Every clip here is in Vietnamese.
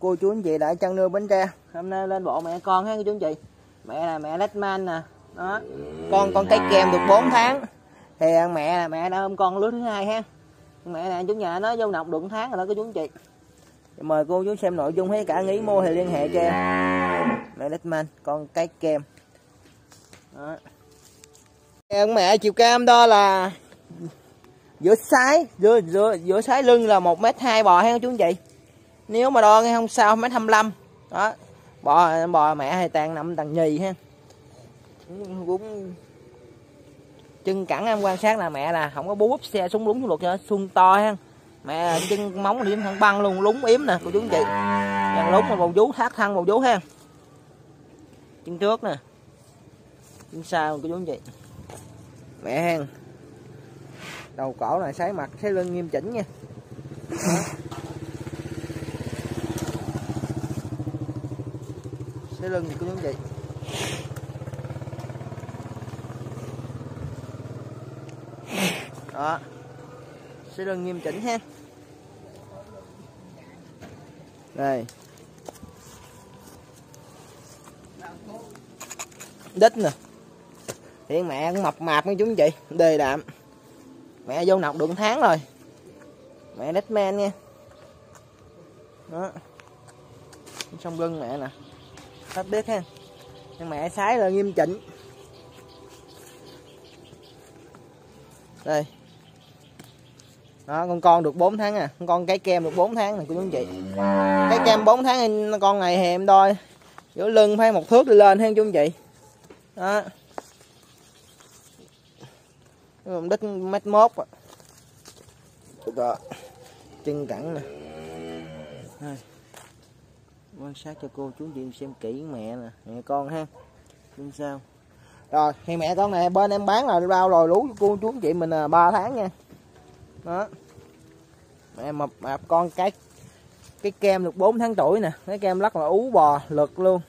cô chú anh chị đã chăn nuôi bến tre. Hôm nay lên bộ mẹ con ha, cô chú anh chị. Mẹ là mẹ Letman nè. Đó. Con con cái kèm được 4 tháng. Thì mẹ là mẹ đã ôm con lứa thứ hai ha. Mẹ nè chú nhà nó vô nọc được tháng rồi đó, cô chú anh chị. Mời cô chú xem nội dung hay cả nghĩ mua thì liên hệ cho em. Mẹ Letman, con cái kem đó. Em mẹ chiều cam đó là giữa sái, giữa giữa giữa sái lưng là một mét hai bò ha chú anh chị nếu mà đo ngay không sao mấy 25 đó. Bò bò mẹ hay tàn nằm tầng nhì ha. Cũng chân cẳng em quan sát là mẹ là không có bú búp xe xuống lúng luật cho xuân to ha. Mẹ chân móng điểm thẳng băng luôn, lúng yếm nè, cô chú anh chị. Chân lúng là bầu vú thác thân bầu vú ha. Chân trước nè. Chân sau, cô chú anh chị. Mẹ hen. Đầu cổ này sái mặt, sái lưng nghiêm chỉnh nha. Cái lưng thì cứ hướng vậy. Đó. Sẽ lưng nghiêm chỉnh ha. Đây. Đít nè. Hiện mẹ cũng mập mạp nha chúng chị, đề đạm. Mẹ vô nọc được tháng rồi. Mẹ đít men nha. Đó. Xong lưng mẹ nè hết biết ha. Nhưng mẹ sái là nghiêm chỉnh. Đây. Đó, con con được 4 tháng à. Con con cái kem được 4 tháng này, cô chú anh chị. Cái kem 4 tháng con này thì em đôi giữa lưng phải một thước đi lên ha, chú anh chị. Đó. Mục đích mét mốt đó. Chân cẳng nè. Đây quan sát cho cô chú chị xem kỹ mẹ nè, mẹ con ha. Không sao? Rồi, thì mẹ con này bên em bán là bao lòi lú cho cô chú chị mình là 3 tháng nha. Đó. Mẹ mập mạp con cái cái kem được 4 tháng tuổi nè, cái kem lắc là ú bò, lực luôn.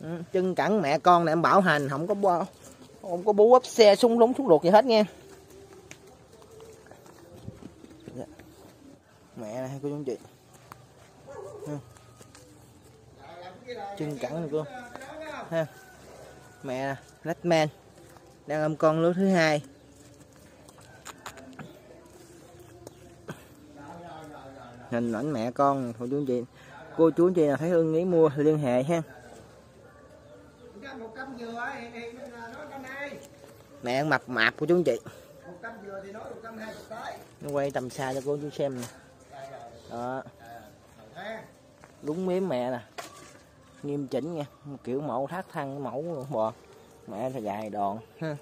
Ừ, chân cẳng mẹ con này em bảo hành, không có không có bú ấp xe súng lúng xuống ruột gì hết nha. Dạ. Mẹ này, cô chú chị. Ừ chân cẳng này cô. Ha. Mẹ Redman đang ôm con lứa thứ hai. Hình ảnh mẹ con, cô chú chị. Cô chú chị nào thấy ưng ý mua thì liên hệ ha. Mẹ mập mạp của chú chị. Nó quay tầm xa cho cô chú xem nè. Đó. Đúng miếng mẹ nè nghiêm chỉnh nha. Kiểu mẫu thác thăng, mẫu bò. Mẹ thì dài đòn. Ha.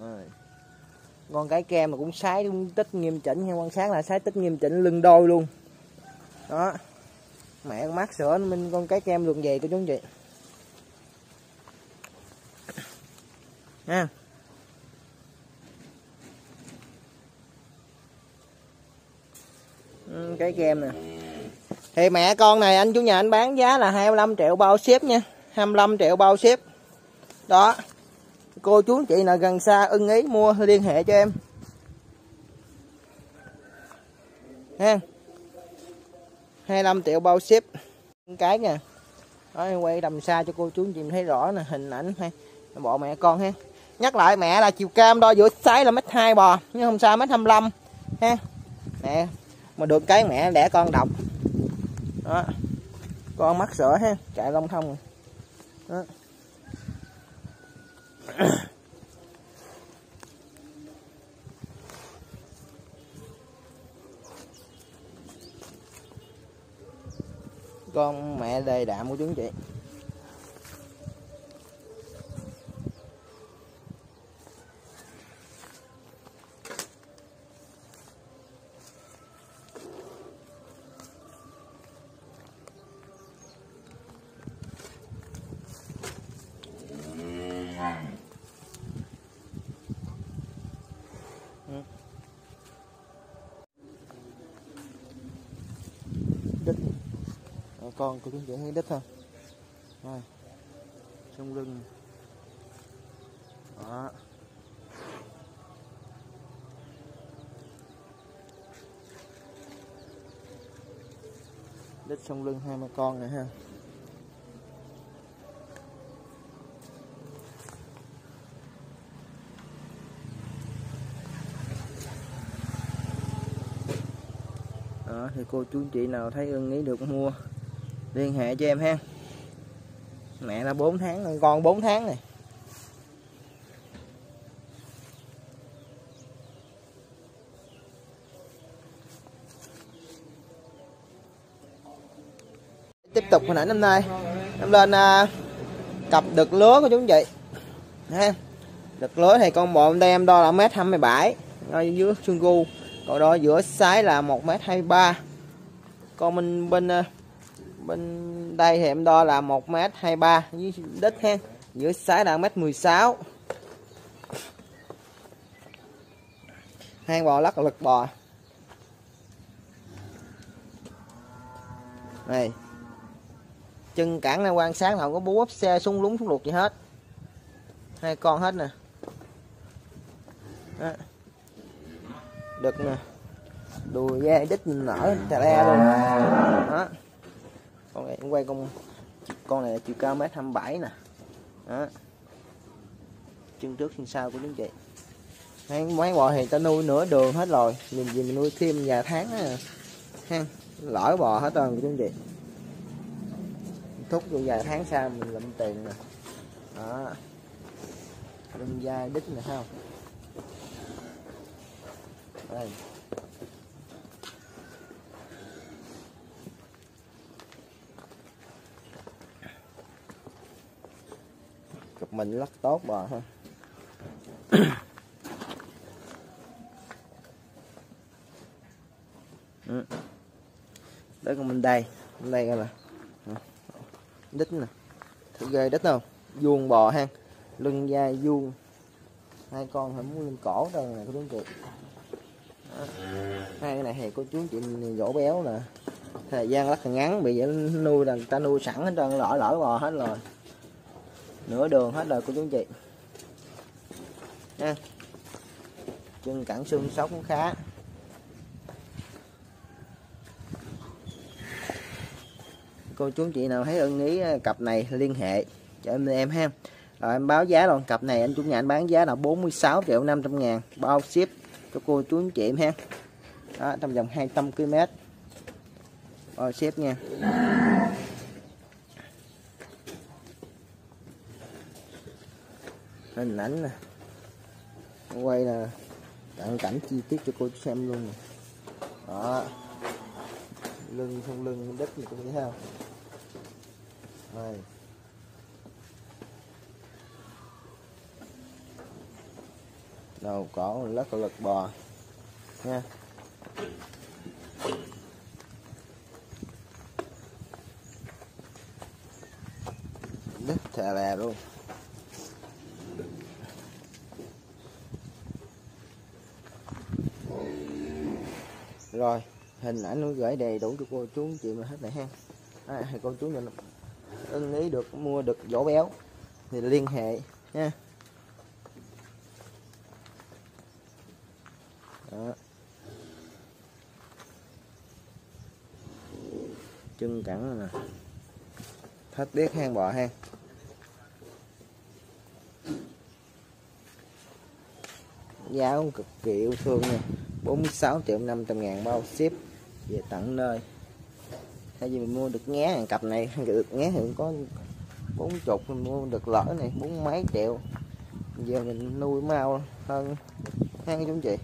Rồi. con cái kem mà cũng sái cũng tích nghiêm chỉnh nha. Quan sát là sái tích nghiêm chỉnh lưng đôi luôn. Đó. Mẹ con mát sữa mình con cái kem đường về của chúng chị. Nha cái kem nè. Thì mẹ con này, anh chủ nhà anh bán giá là 25 triệu bao ship nha. 25 triệu bao ship. Đó. Cô chú chị nào gần xa, ưng ý, mua liên hệ cho em. Ha. 25 triệu bao ship. Cái nha. Đó quay đầm xa cho cô chú chị thấy rõ nè, hình ảnh hay bộ mẹ con ha. Nhắc lại, mẹ là chiều cam đo giữa sái là mét hai bò, nhưng không sao mét 25 ha. Mẹ mà được cái mẹ đẻ con độc đó. Con mắc sữa ha, chạy long thông. Đó. Con mẹ đề đạm của chúng chị. con của hướng dẫn hướng đích thôi rồi. Trong lưng đó. Đít sông lưng hai mẹ con này ha. Đó, thì cô chú chị nào thấy ưng ý được mua liên hệ cho em ha. Mẹ là 4 tháng con 4 tháng này tiếp tục hình ảnh năm nay. Em lên à, cặp đực lứa của chúng chị. Ha đực lứa thì con bò đây em đo là mét 27 ở dưới xương gu còn đó giữa sái là một mét 23 con mình bên bên à, bên đây thì em đo là 1m23 với đít ha, giữa sái là 1m16 hang bò lắc lực bò. Này, chân cản này quan sát không có bú ốp xe xuống lúng xuống lục gì hết. Hai con hết nè. Đó. đực nè. Đùi da đít nhìn nở, tè le luôn. Đó con này cũng quay con con này là chiều cao mét 27 nè. Đó. Chân trước chân sau của chúng chị. Mấy mấy bò thì ta nuôi nửa đường hết rồi. Nhìn gì mình nuôi thêm vài tháng á. Ha, lỡ bò hết rồi của chúng chị. Thúc vô vài tháng sau mình lụm tiền nè. Đó. Lưng da đít nè không? Đây. Mình lắc tốt bò ha ừ. đấy còn mình đây bên đây coi là đít nè. Thử ghê đít không vuông bò ha. Lưng da vuông. Hai con phải muốn lên cổ đâu nè cô chú chị? Đó. hai cái này thì cô chú chị dỗ béo nè. Thời gian rất là ngắn bị nuôi là người ta nuôi sẵn hết trơn lỡ lỡ bò hết rồi nửa đường hết rồi cô chú chị. Nha. Chân cẳng xương sóc cũng khá. Cô chú chị nào thấy ưng ý à, cặp này liên hệ cho em em ha. Rồi em báo giá luôn cặp này anh chủ nhà anh bán giá là 46 triệu 500 ngàn bao ship cho cô chú chị em ha. Đó, trong vòng 200 km bao ship nha. Hình ảnh nè. Quay là cận cảnh chi tiết cho cô xem luôn nè. Đó. Lưng, không lưng, đất này cô thấy không đây. Đầu cổ lát lực bò. Nha. Đất thè lè luôn. Rồi hình ảnh nó gửi đầy đủ cho cô chú chị mà hết này ha. À, cô chú nhận ưng ý được mua được vỏ béo thì liên hệ nha. Đó. chân cẳng nè thách biết hang bò ha. Giá cũng cực kỳ yêu thương nha. 46 triệu 500 ngàn bao ship về tận nơi. Thay vì mình mua được ngé cặp này được nghe thì có bốn chục, mình mua được lỡ này, bốn mấy triệu. Giờ mình nuôi mau hơn hai chúng chị.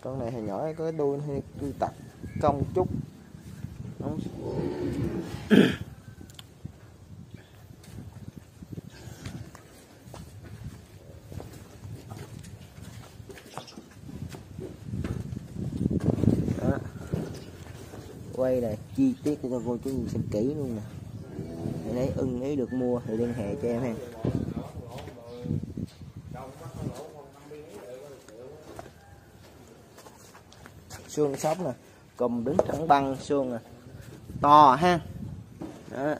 Con này hồi nhỏ có cái đuôi, hay đuôi tặc công chút. Quay là chi tiết cho cô chú nhìn xem kỹ luôn nè. Để lấy ưng ý được mua thì liên hệ cho em ha. Xương sóc nè cùng đứng thẳng băng, xương nè, to ha. Đó.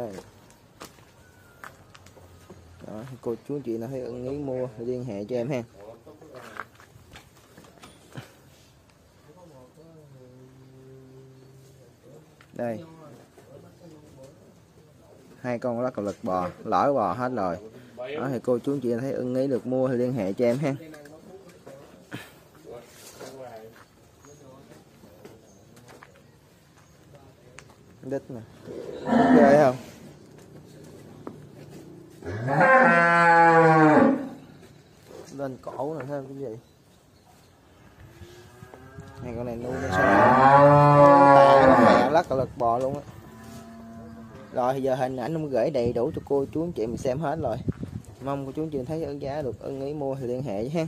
Đây. Đó, cô chú chị nào thấy ưng ý mua thì liên hệ cho em ha. Đây. Hai con lắc cầu lực bò lõi bò hết rồi. Đó thì cô chú chị thấy ưng ý được mua thì liên hệ cho em ha. Đít nè. Lên cổ này thêm cái gì? Này, con này nuôi nó sao lắc cả lực bò luôn á. Rồi thì giờ hình ảnh ông gửi đầy đủ cho cô chú anh chị mình xem hết rồi. Mong cô chú anh chị thấy giá được, ưng ý mua thì liên hệ với ha.